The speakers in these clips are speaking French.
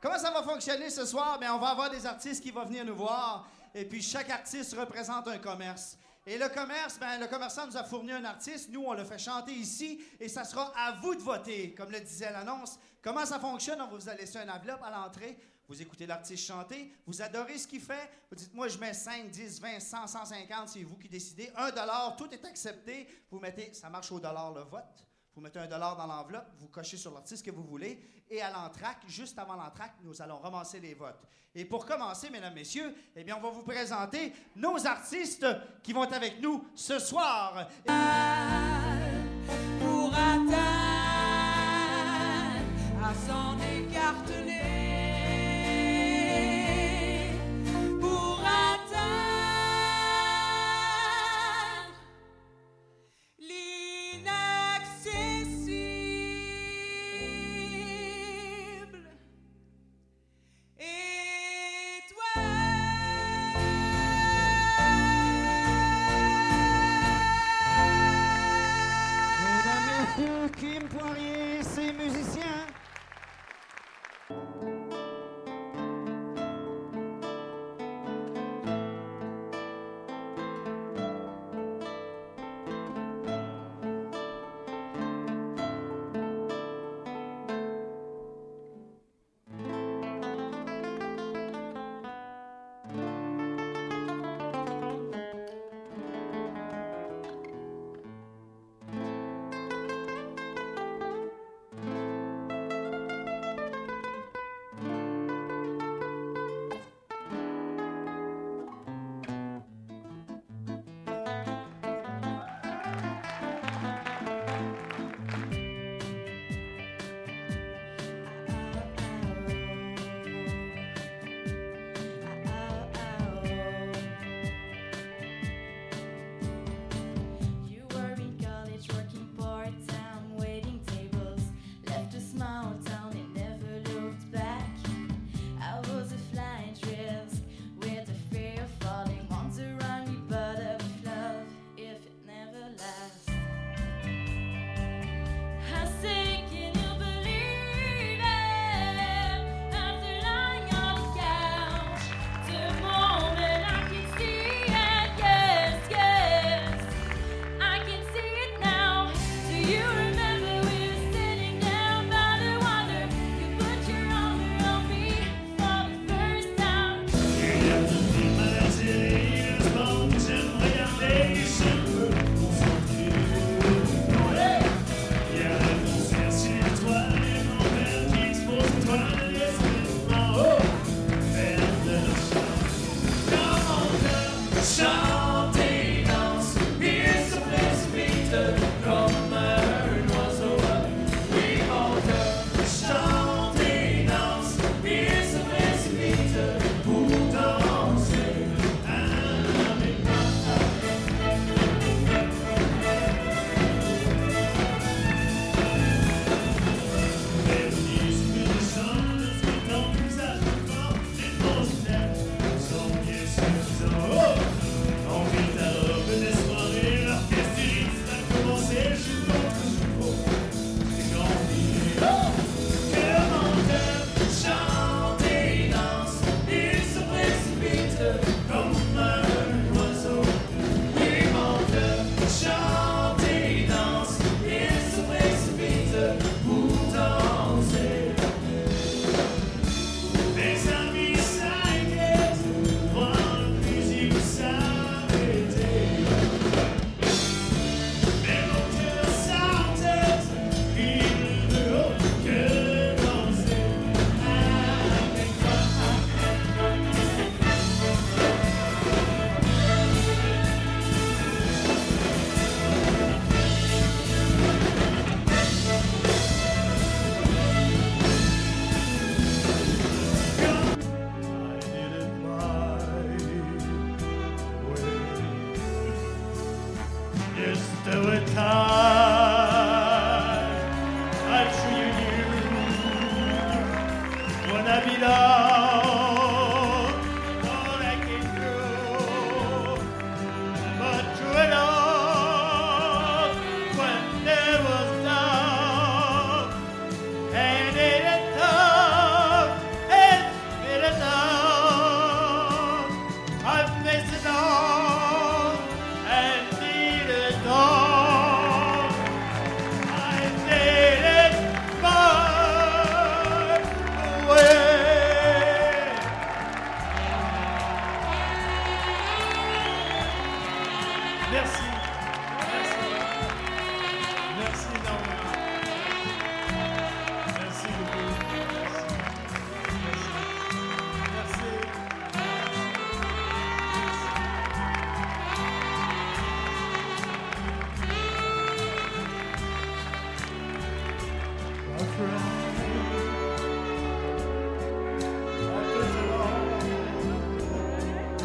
Comment ça va fonctionner ce soir? Bien, on va avoir des artistes qui vont venir nous voir. Et puis, chaque artiste représente un commerce. Et le commerce, ben, le commerçant nous a fourni un artiste. Nous, on le fait chanter ici. Et ça sera à vous de voter, comme le disait l'annonce. Comment ça fonctionne? On vous a laissé un enveloppe à l'entrée. Vous écoutez l'artiste chanter. Vous adorez ce qu'il fait. Vous dites, moi, je mets 5, 10, 20, 100, 150. C'est vous qui décidez. Un dollar, tout est accepté. Vous mettez, ça marche au dollar le vote. Vous mettez un dollar dans l'enveloppe, vous cochez sur l'artiste que vous voulez, et à l'entraque, juste avant l'entraque, nous allons ramasser les votes. Et pour commencer, mesdames, messieurs, eh bien, on va vous présenter nos artistes qui vont être avec nous ce soir. pour atteindre à s'en écarteler.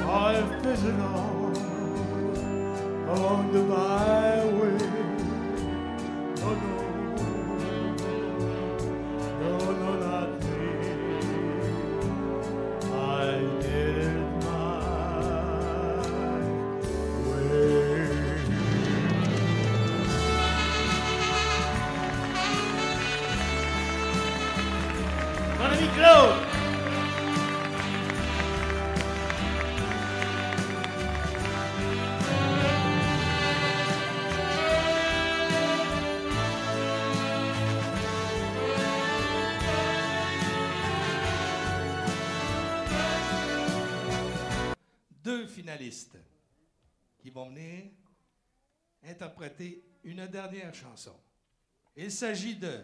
I've visited all. Deux finalistes qui vont venir interpréter une dernière chanson. Il s'agit de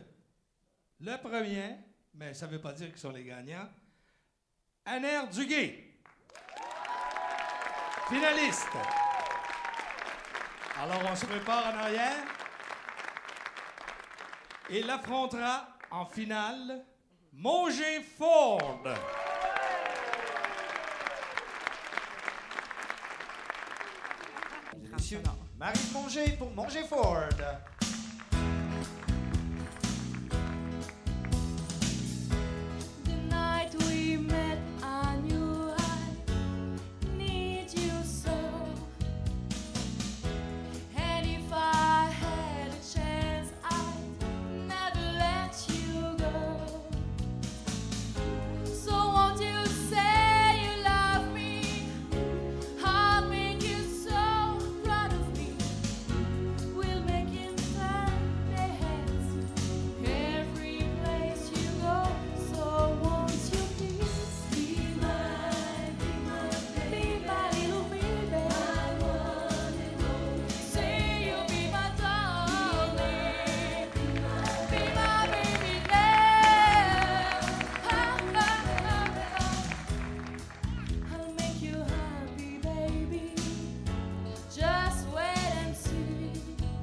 le premier, mais ça ne veut pas dire qu'ils sont les gagnants, Aner Duguay. Finaliste. Alors on se prépare en arrière. Et l'affrontera en finale Monger Ford. Messieurs, Marie Monger pour Monger Ford.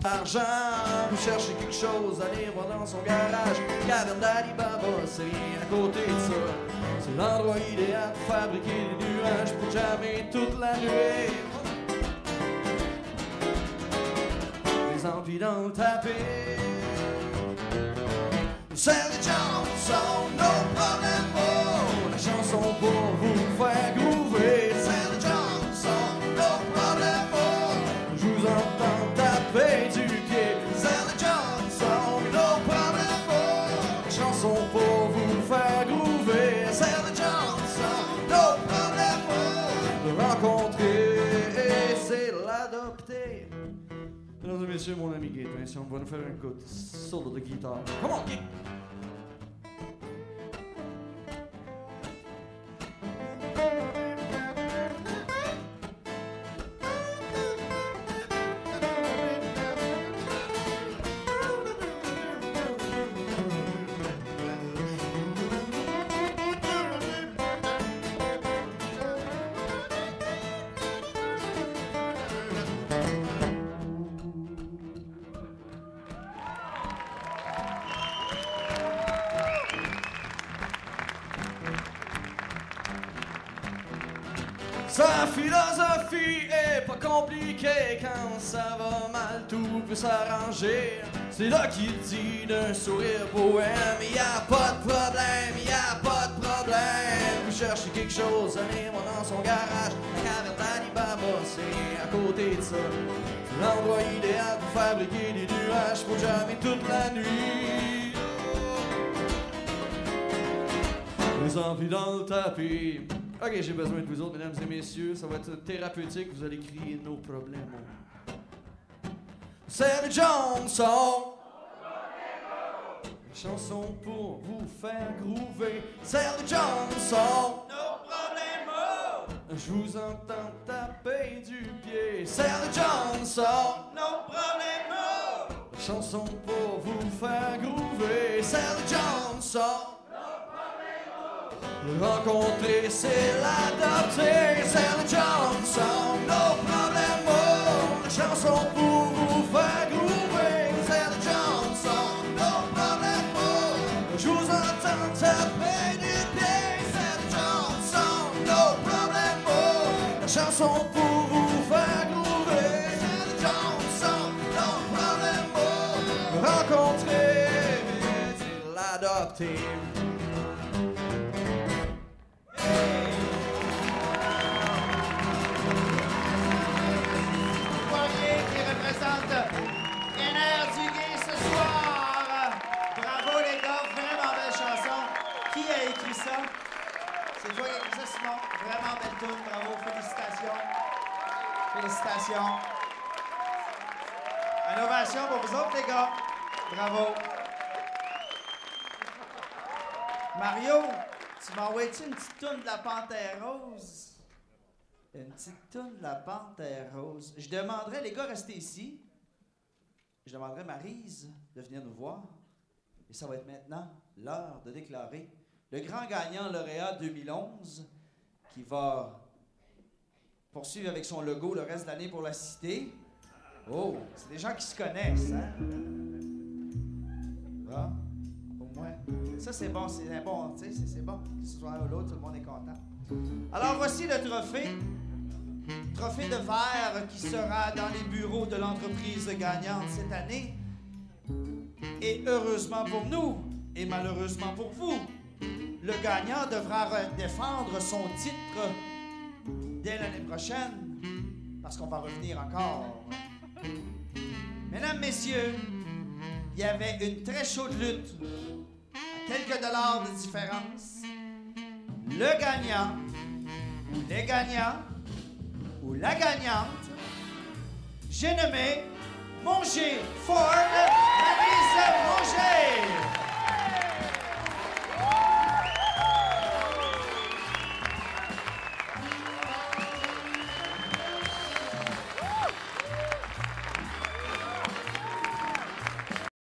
Argent, vous cherchez quelque chose, allez voir dans son garage. Caverne d'Alibaba, c'est rien à côté de ça. C'est l'endroit idéal pour fabriquer des nuages pour jamais toute la nuit. Les envies dans le tapis. Sally Mesdames et messieurs, mon ami Gaëtan, si on va nous faire un coup de solo de guitare. Come on, philosophie est pas compliquée quand ça va mal, tout peut s'arranger. C'est là qu'il dit d'un sourire bohème, y a pas de problème, y a pas de problème. Vous cherchez quelque chose, allez-moi dans son garage. La caverne d'Alibaba, c'est à côté de ça. C'est l'endroit idéal pour fabriquer des nuages pour jamais toute la nuit. Les envies dans le tapis. Ok, j'ai besoin de vous autres, mesdames et messieurs. Ça va être thérapeutique. Vous allez crier nos problèmes. C'est Johnson. Une chanson pour vous faire groover. C'est Johnson. No problemo. Je vous entends taper du pied. C'est Johnson. No problemo. Chanson pour vous faire groover. C'est Johnson. Rencontrer, c'est l'adopter. C'est le Johnson, no problemo. La chanson pour vous faire. C'est le Johnson, no problemo. Je vous entends taper du pied. Le Johnson, no problemo. La La chanson pour vous faire groover. C'est le chanson, non problème pour rencontrer, c'est l'adopter. Félicitations. Une ovation pour vous autres les gars. Bravo. Mario, tu m'as envoyé une petite toune de la Panthère Rose? Une petite toune de la Panthère Rose. Je demanderais, les gars, restez ici. Je demanderais Marise de venir nous voir. Et ça va être maintenant l'heure de déclarer le grand gagnant lauréat 2011 qui va poursuivre avec son logo le reste de l'année pour la cité. Oh, c'est des gens qui se connaissent, hein? Bon, au moins. Ça, c'est bon, c'est bon, tu sais, c'est- bon. Que ce soit un ou l'autre, tout le monde est content. Alors, voici le trophée. Trophée de verre qui sera dans les bureaux de l'entreprise gagnante cette année. Et heureusement pour nous, et malheureusement pour vous, le gagnant devra re- défendre son titre dès l'année prochaine, parce qu'on va revenir encore. Mesdames, Messieurs, il y avait une très chaude lutte, à quelques dollars de différence. Le gagnant, ou les gagnants, ou la gagnante, j'ai nommé Monger Ford Marise Monger.